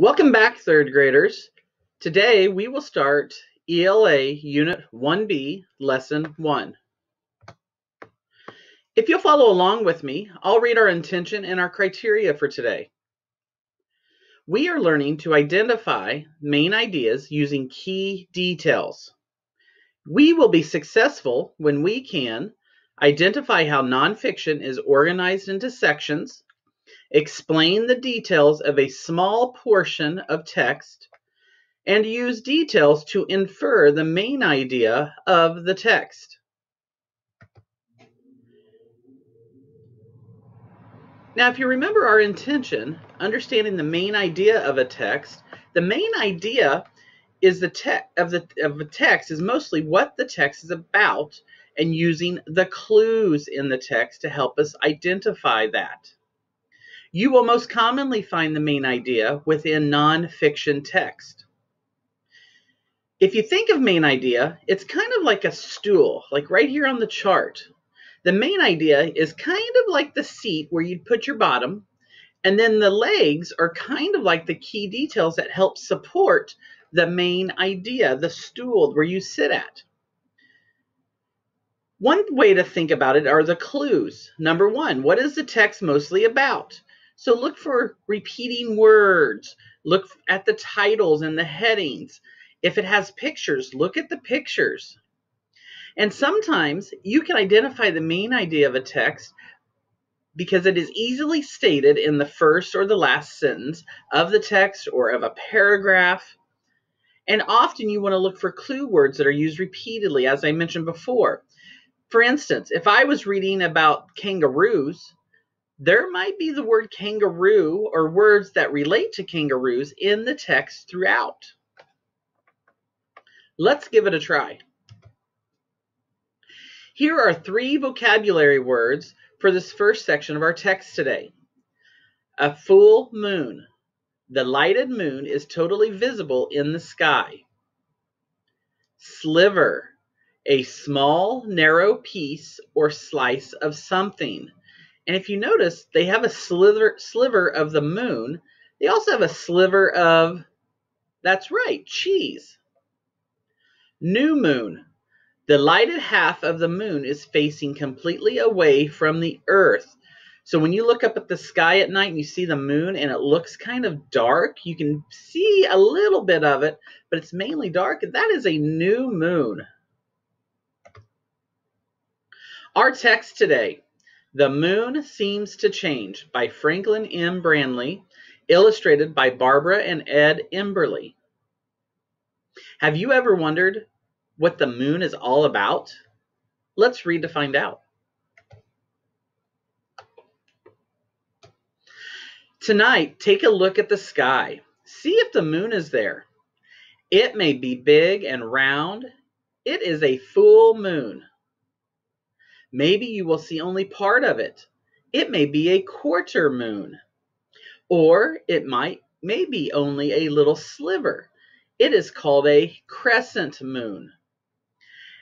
Welcome back, third graders. Today we will start ELA Unit 1B, Lesson 1. If you'll follow along with me, I'll read our intention and our criteria for today. We are learning to identify main ideas using key details. We will be successful when we can identify how nonfiction is organized into sections, explain the details of a small portion of text, and use details to infer the main idea of the text. Now, if you remember our intention, understanding the main idea of a text, the main idea is the text of the of a text is mostly what the text is about and using the clues in the text to help us identify that. You will most commonly find the main idea within nonfiction text. If you think of main idea, it's kind of like a stool, like right here on the chart. The main idea is kind of like the seat where you'd put your bottom, and then the legs are kind of like the key details that help support the main idea, the stool where you sit at. One way to think about it are the clues. Number one, what is the text mostly about? So look for repeating words. Look at the titles and the headings. If it has pictures, look at the pictures. And sometimes you can identify the main idea of a text because it is easily stated in the first or the last sentence of the text or of a paragraph. And often you want to look for clue words that are used repeatedly, as I mentioned before. For instance, if I was reading about kangaroos, there might be the word kangaroo or words that relate to kangaroos in the text throughout. Let's give it a try. Here are three vocabulary words for this first section of our text today. A full moon. The lighted moon is totally visible in the sky. Sliver. A small, narrow piece or slice of something. And if you notice, they have a sliver, sliver of the moon. They also have a sliver of, that's right, cheese. New moon. The lighted half of the moon is facing completely away from the earth. So when you look up at the sky at night and you see the moon and it looks kind of dark, you can see a little bit of it, but it's mainly dark. That is a new moon. Our text today the Moon Seems to Change by Franklyn M. Branley, illustrated by Barbara and Ed Emberley. Have you ever wondered what the moon is all about? Let's read to find out. Tonight, take a look at the sky. See if the moon is there. It may be big and round. It is a full moon. Maybe you will see only part of it. It may be a quarter moon. Or it might maybe only a little sliver. It is called a crescent moon.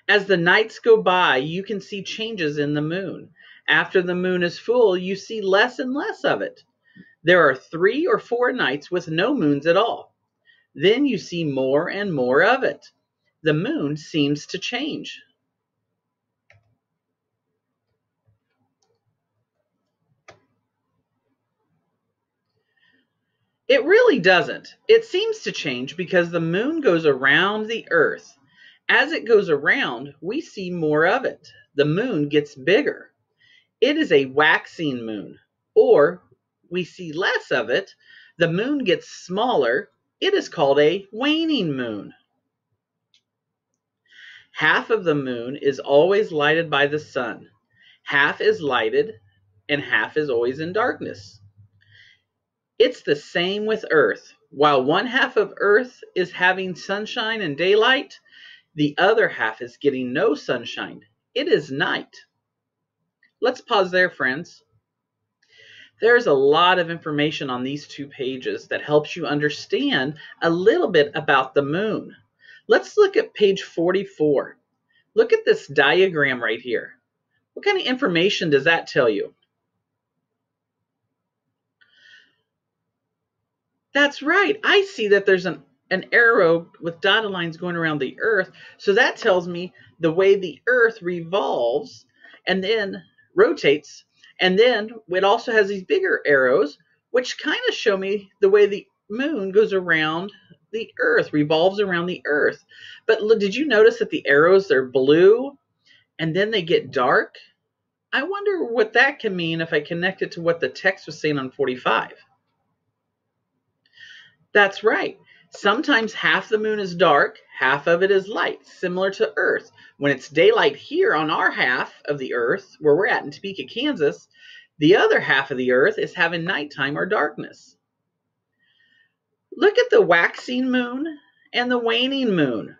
As the nights go by, you can see changes in the moon. After the moon is full, you see less and less of it. There are three or four nights with no moons at all. Then you see more and more of it. The moon seems to change. It really doesn't. It seems to change because the moon goes around the earth. As it goes around, we see more of it. The moon gets bigger. It is a waxing moon, or we see less of it. The moon gets smaller. It is called a waning moon. Half of the moon is always lighted by the sun. Half is lighted and half is always in darkness. It's the same with Earth. While one half of Earth is having sunshine and daylight, the other half is getting no sunshine. It is night. Let's pause there, friends. There's a lot of information on these two pages that helps you understand a little bit about the moon. Let's look at page 44. Look at this diagram right here. What kind of information does that tell you? That's right. I see that there's an, an arrow with dotted lines going around the earth. So that tells me the way the earth revolves and then rotates. And then it also has these bigger arrows, which kind of show me the way the moon goes around the earth, revolves around the earth. But did you notice that the arrows they're blue and then they get dark? I wonder what that can mean if I connect it to what the text was saying on 45. That's right. Sometimes half the moon is dark, half of it is light, similar to Earth. When it's daylight here on our half of the Earth, where we're at in Topeka, Kansas, the other half of the Earth is having nighttime or darkness. Look at the waxing moon and the waning moon.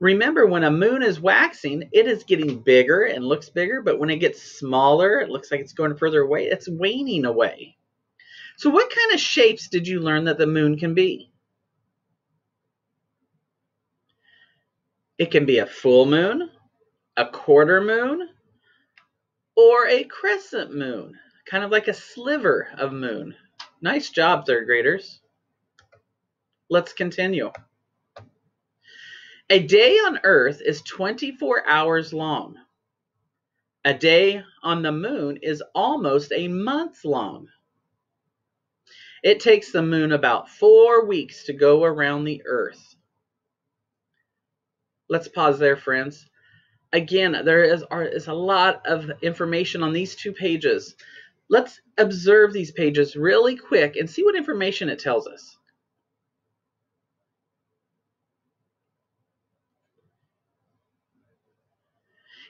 Remember, when a moon is waxing, it is getting bigger and looks bigger, but when it gets smaller, it looks like it's going further away, it's waning away. So what kind of shapes did you learn that the moon can be? It can be a full moon, a quarter moon, or a crescent moon, kind of like a sliver of moon. Nice job, third graders. Let's continue. A day on Earth is 24 hours long. A day on the moon is almost a month long. It takes the moon about four weeks to go around the earth. Let's pause there, friends. Again, there is, are, is a lot of information on these two pages. Let's observe these pages really quick and see what information it tells us.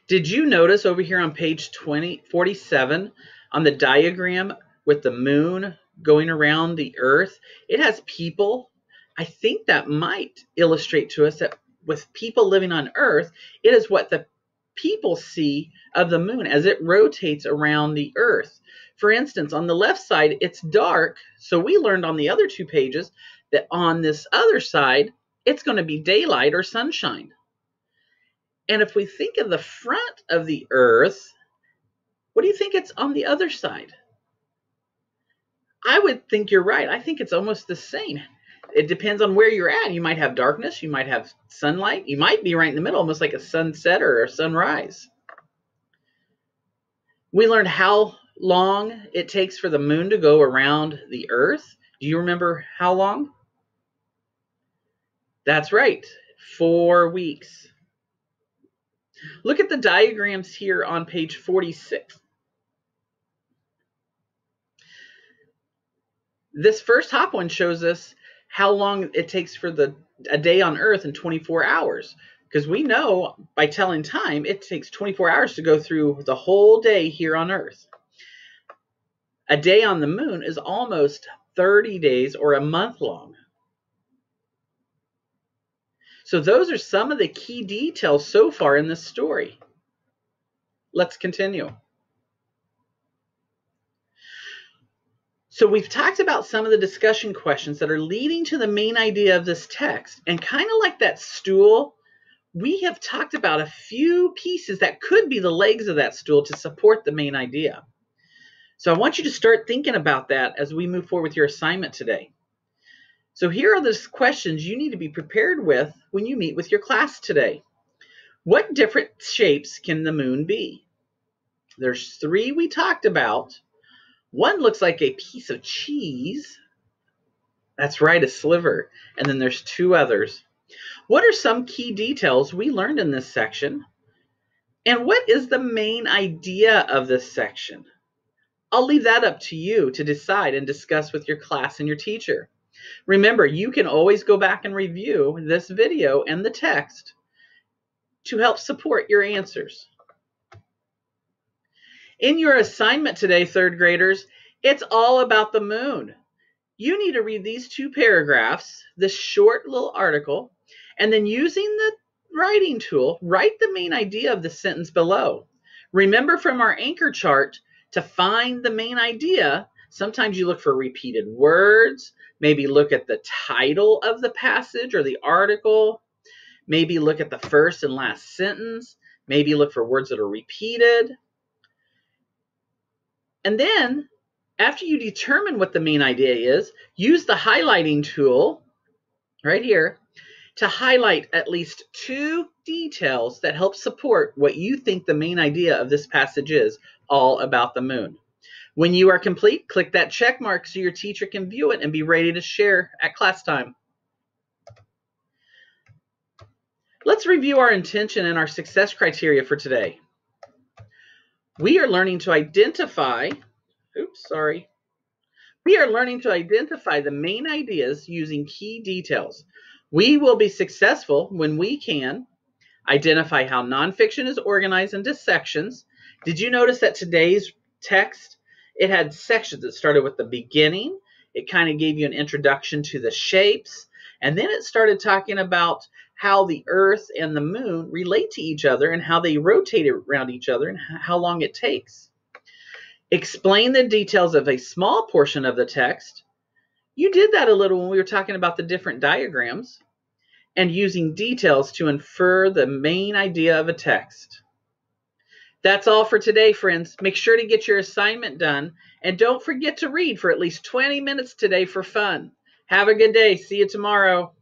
Did you notice over here on page 20, 47 on the diagram with the moon going around the earth. It has people. I think that might illustrate to us that with people living on earth, it is what the people see of the moon as it rotates around the earth. For instance, on the left side, it's dark. So we learned on the other two pages that on this other side, it's going to be daylight or sunshine. And if we think of the front of the earth, what do you think it's on the other side? I would think you're right. I think it's almost the same. It depends on where you're at. You might have darkness, you might have sunlight, you might be right in the middle, almost like a sunset or a sunrise. We learned how long it takes for the moon to go around the earth. Do you remember how long? That's right, four weeks. Look at the diagrams here on page 46. This first hop one shows us how long it takes for the a day on Earth in 24 hours. Because we know by telling time, it takes 24 hours to go through the whole day here on Earth. A day on the moon is almost 30 days or a month long. So those are some of the key details so far in this story. Let's continue. So we've talked about some of the discussion questions that are leading to the main idea of this text. And kind of like that stool, we have talked about a few pieces that could be the legs of that stool to support the main idea. So I want you to start thinking about that as we move forward with your assignment today. So here are the questions you need to be prepared with when you meet with your class today. What different shapes can the moon be? There's three we talked about one looks like a piece of cheese. That's right, a sliver. And then there's two others. What are some key details we learned in this section? And what is the main idea of this section? I'll leave that up to you to decide and discuss with your class and your teacher. Remember, you can always go back and review this video and the text to help support your answers. In your assignment today, third graders, it's all about the moon. You need to read these two paragraphs, this short little article, and then using the writing tool, write the main idea of the sentence below. Remember from our anchor chart to find the main idea, sometimes you look for repeated words, maybe look at the title of the passage or the article, maybe look at the first and last sentence, maybe look for words that are repeated. And then After you determine what the main idea is, use the highlighting tool right here to highlight at least two details that help support what you think the main idea of this passage is all about the moon. When you are complete, click that check mark so your teacher can view it and be ready to share at class time. Let's review our intention and our success criteria for today. We are learning to identify, oops, sorry. We are learning to identify the main ideas using key details. We will be successful when we can identify how nonfiction is organized into sections. Did you notice that today's text, it had sections that started with the beginning. It kind of gave you an introduction to the shapes. And then it started talking about how the Earth and the Moon relate to each other and how they rotate around each other and how long it takes. Explain the details of a small portion of the text. You did that a little when we were talking about the different diagrams and using details to infer the main idea of a text. That's all for today, friends. Make sure to get your assignment done and don't forget to read for at least 20 minutes today for fun. Have a good day. See you tomorrow.